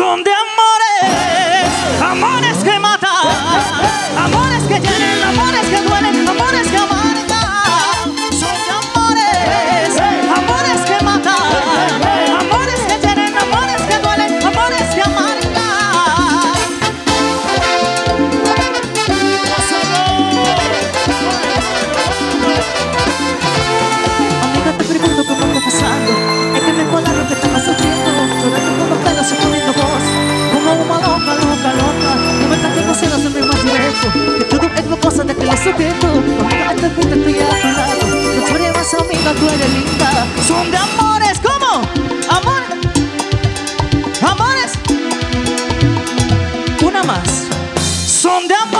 son de amores, amores que matan, amores que llenan. respeto Hasta que te estoy a tu lado No tú más amiga, tú eres linda. Son de amores, ¿cómo? Amor. Amores. Una más. Son de amores.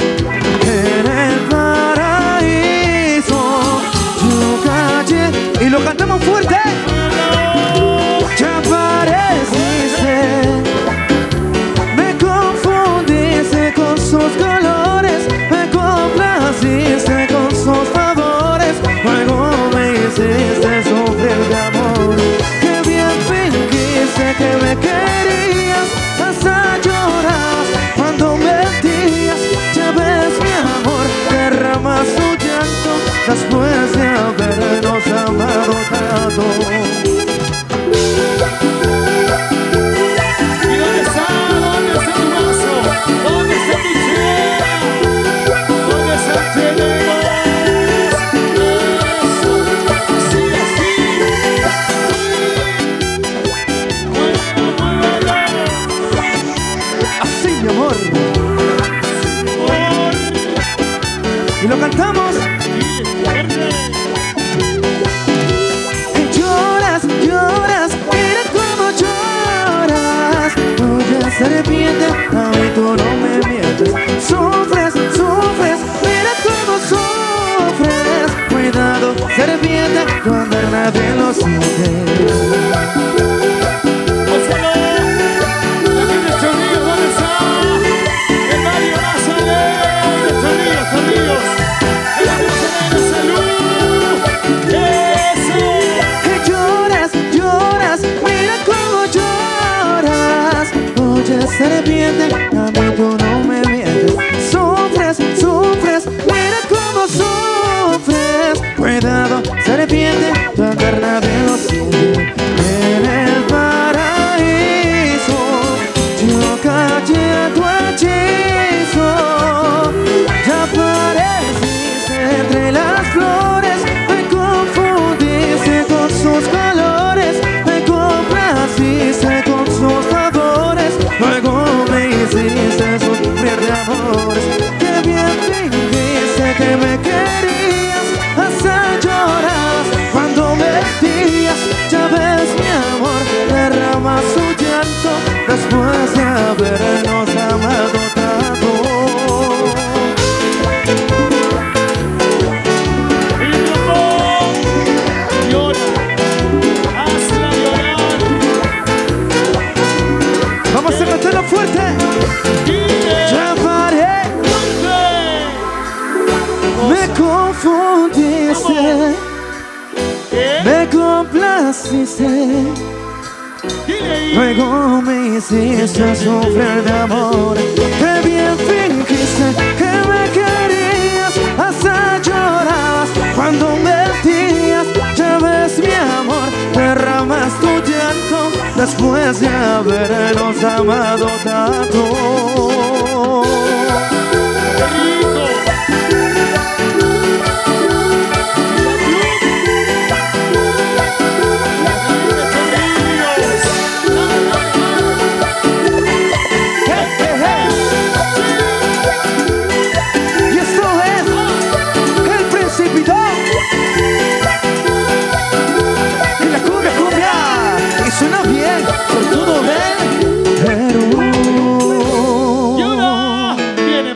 time. narodado serpiente y tú no me mientes. Sufres, sufres, mira cómo sufres. Cuidado, serpiente, tu andar nadie lo siente. bien de confundiste, ¿Qué? me complaciste. Luego me hiciste sufrir de amor. Que bien fingiste que me querías Hasta llorabas. Cuando mentías Ya ves mi amor, derramas tu llanto Después de habernos amado tanto